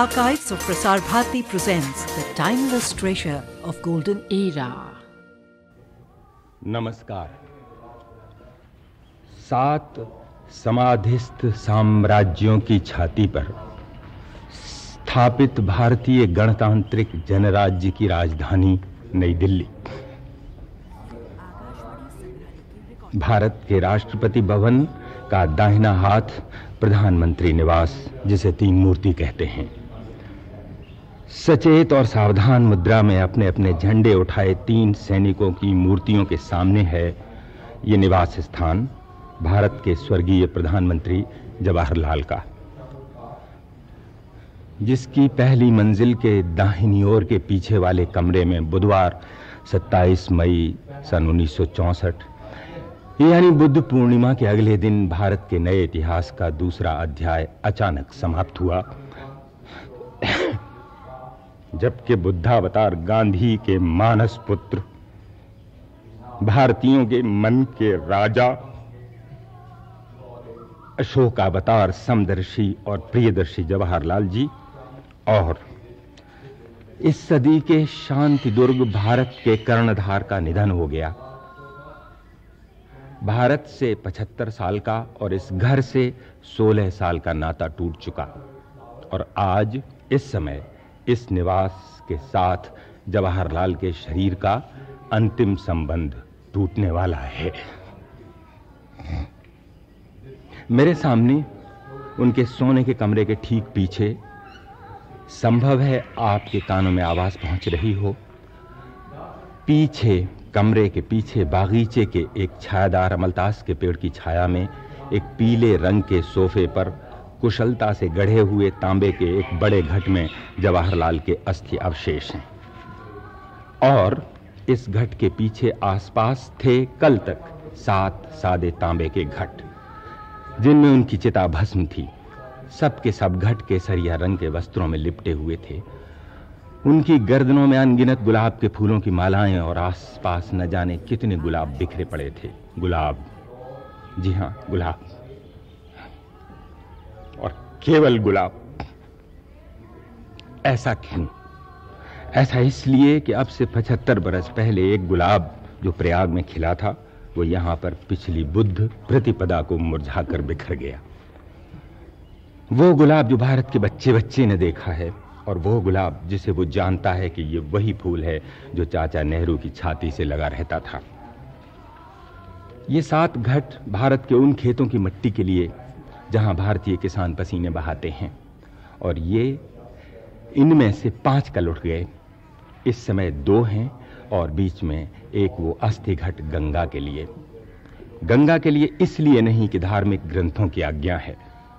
archives of Prasar Bharati presents the timeless treasure of golden era. नमस्कार। सात समाधिस्थ साम्राज्यों की छाती पर स्थापित भारतीय गणतांत्रिक जनराज्य की राजधानी नई दिल्ली। भारत के राष्ट्रपति भवन का दाहिना हाथ प्रधानमंत्री निवास, जिसे तीन मूर्ति कहते हैं। सचेत और सावधान मुद्रा में अपने अपने झंडे उठाए तीन सैनिकों की मूर्तियों के सामने है ये निवास स्थान, भारत के स्वर्गीय प्रधानमंत्री जवाहरलाल का। जिसकी पहली मंजिल के दाहिनी ओर के पीछे वाले कमरे में बुधवार 27 मई सन 1964 यानी बुद्ध पूर्णिमा के अगले दिन भारत के नए इतिहास का दूसरा अध्याय अचानक समाप्त हुआ। जबकि बुद्धावतार गांधी के मानस पुत्र, भारतीयों के मन के राजा, अशोकावतार समदर्शी और प्रियदर्शी जवाहरलाल जी और इस सदी के शांति दुर्ग भारत के कर्णधार का निधन हो गया। भारत से 75 साल का और इस घर से 16 साल का नाता टूट चुका और आज इस समय इस निवास के साथ जवाहरलाल के शरीर का अंतिम संबंध टूटने वाला है। मेरे सामने उनके सोने के कमरे के ठीक पीछे संभव है आपके कानों में आवाज़ पहुँच रही हो। पीछे, कमरे के पीछे बागीचे के एक छायादार अमलतास के पेड़ की छाया में एक पीले रंग के सोफे पर कुशलता से गढ़े हुए तांबे के एक बड़े घट में जवाहरलाल के अस्थि अवशेष हैं। और इस घट के पीछे आसपास थे कल तक सात सादे तांबे के घट, जिनमें उनकी चिता भस्म थी। सब के सब घट के सरिया रंग के वस्त्रों में लिपटे हुए थे। उनकी गर्दनों में अनगिनत गुलाब के फूलों की मालाएँ और आसपास न जाने कितने गुलाब बिखरे पड़े थे। गुलाब। जी हाँ गुलाब। केवल गुलाब। ऐसा क्यों? ऐसा इसलिए कि अब से 75 बरस पहले एक गुलाब जो प्रयाग में खिला था, वो यहाँ पर पिछली बुद्ध प्रतिपदा को मुरझाकर बिखर गया। वो गुलाब जो भारत के बच्चे बच्चे ने देखा है, और वो गुलाब जिसे वो जानता है कि ये वही फूल है जो चाचा नेहरू की छाती से लगा रहता था। ये सात घट भारत के उन खेतों की मिट्टी के लिए जहाँ भारतीय किसान पसीने बहाते हैं। और ये इनमें से पाँच कल उठ गए। इस समय दो हैं और बीच में एक वो अस्थि घट गंगा के लिए। गंगा के लिए इसलिए नहीं कि धार्मिक ग्रंथों की आज्ञा है,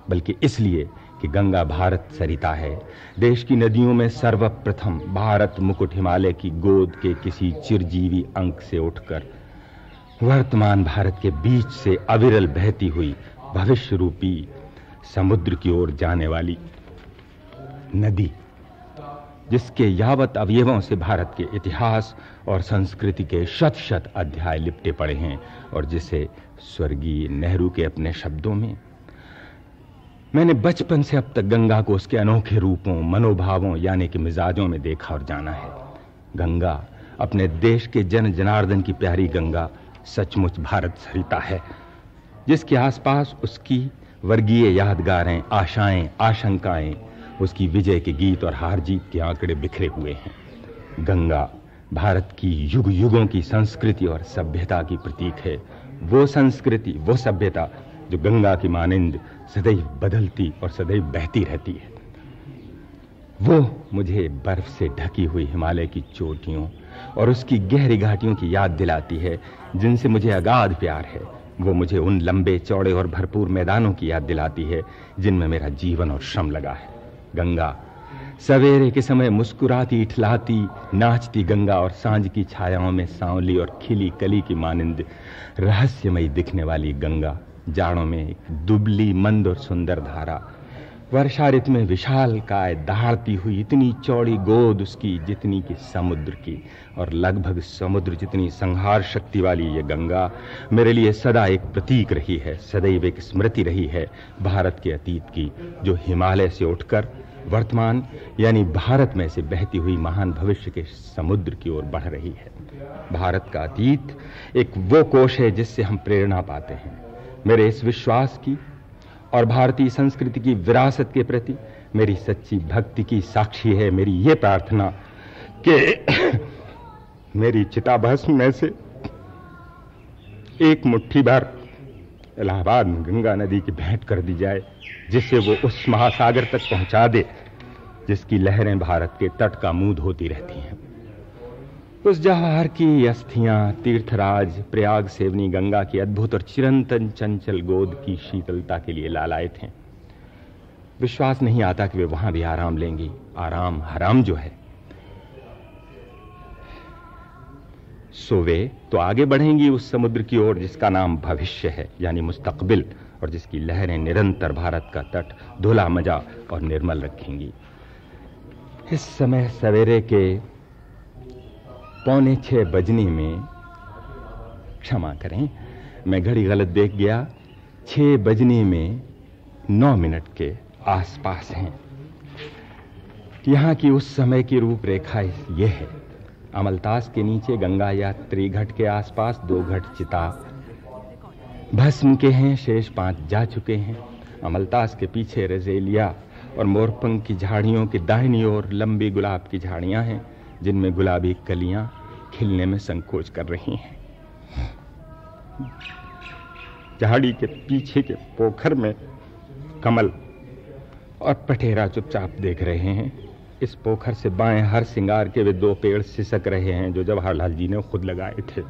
बल्कि इसलिए कि गंगा भारत सरिता है। देश की नदियों में सर्वप्रथम भारत मुकुट हिमालय की गोद के किसी चिरजीवी अंक से उठकर वर्तमान भारत के बीच से अविरल बहती हुई भविष्य रूपी समुद्र की ओर जाने वाली नदी, जिसके यावत अवयवों से भारत के इतिहास और संस्कृति के शत शत अध्याय लिपटे पड़े हैं और जिसे स्वर्गीय नेहरू के अपने शब्दों में, मैंने बचपन से अब तक गंगा को उसके अनोखे रूपों, मनोभावों, यानी कि मिजाजों में देखा और जाना है। गंगा, अपने देश के जन जनार्दन की प्यारी गंगा, सचमुच भारत सरिता है। जिसके आसपास उसकी वर्गीय यादगारें, आशाएँ, आशंकाएँ, उसकी विजय के गीत और हार जीत के आंकड़े बिखरे हुए हैं। गंगा भारत की युग युगों की संस्कृति और सभ्यता की प्रतीक है। वो संस्कृति, वो सभ्यता जो गंगा की मानिंद सदैव बदलती और सदैव बहती रहती है। वो मुझे बर्फ़ से ढकी हुई हिमालय की चोटियों और उसकी गहरी घाटियों की याद दिलाती है, जिनसे मुझे अगाध प्यार है। वो मुझे उन लंबे चौड़े और भरपूर मैदानों की याद दिलाती है, जिनमें मेरा जीवन और श्रम लगा है। गंगा, सवेरे के समय मुस्कुराती, इठलाती, नाचती गंगा और साँझ की छायाओं में सांवली और खिली कली की मानिंद, रहस्यमयी दिखने वाली गंगा, जाड़ों में दुबली, मंद और सुंदर धारा वर्षा ऋतु में विशाल काय दहाड़ती हुई इतनी चौड़ी गोद उसकी जितनी की समुद्र की, और लगभग समुद्र जितनी संहार शक्ति वाली ये गंगा मेरे लिए सदा एक प्रतीक रही है, सदैव एक स्मृति रही है भारत के अतीत की, जो हिमालय से उठकर वर्तमान, यानी भारत में से बहती हुई महान भविष्य के समुद्र की ओर बढ़ रही है। भारत का अतीत एक वो कोश है जिससे हम प्रेरणा पाते हैं। मेरे इस विश्वास की और भारतीय संस्कृति की विरासत के प्रति मेरी सच्ची भक्ति की साक्षी है, मेरी ये प्रार्थना कि मेरी चिताभस्म में से एक मुट्ठी भर इलाहाबाद में गंगा नदी की भेंट कर दी जाए, जिससे वो उस महासागर तक पहुँचा दे, जिसकी लहरें भारत के तट का मुँह धोती रहती हैं। उस जवाहर की अस्थियाँ, तीर्थराज, प्रयाग सेवनी, गंगा की अद्भुत और चिरंतन चंचल गोद की शीतलता के लिए लालायत थे विश्वास नहीं आता कि वे वहाँ भी आराम लेंगी। आराम हराम जो है। सो वे तो आगे बढ़ेंगी उस समुद्र की ओर जिसका नाम भविष्य है, यानी मुस्तकबिल, और जिसकी लहरें निरंतर भारत का तट, धुला मज़ा और निर्मल रखेंगी। इस समय सवेरे के पौने छह बजने में क्षमा करें, मैं घड़ी गलत देख गया। छह बजने में नौ मिनट के आसपास हैं। यहाँ की उस समय की रूपरेखा यह है। अमलतास के नीचे गंगा यात्री घट के आसपास दो घट चिता भस्म के हैं, शेष पाँच जा चुके हैं। अमलतास के पीछे रजेलिया और मोरपंख की झाड़ियों की दाहिनी ओर लंबी गुलाब की झाड़ियाँ हैं। जिनमें गुलाबी कलियाँ खिलने में संकोच कर रही हैं। झाड़ी के पीछे के पोखर में कमल और पटेरा चुपचाप देख रहे हैं। इस पोखर से बाएँ हर सिंगार के वे दो पेड़ सिसक रहे हैं जो जवाहरलाल जी ने खुद लगाए थे।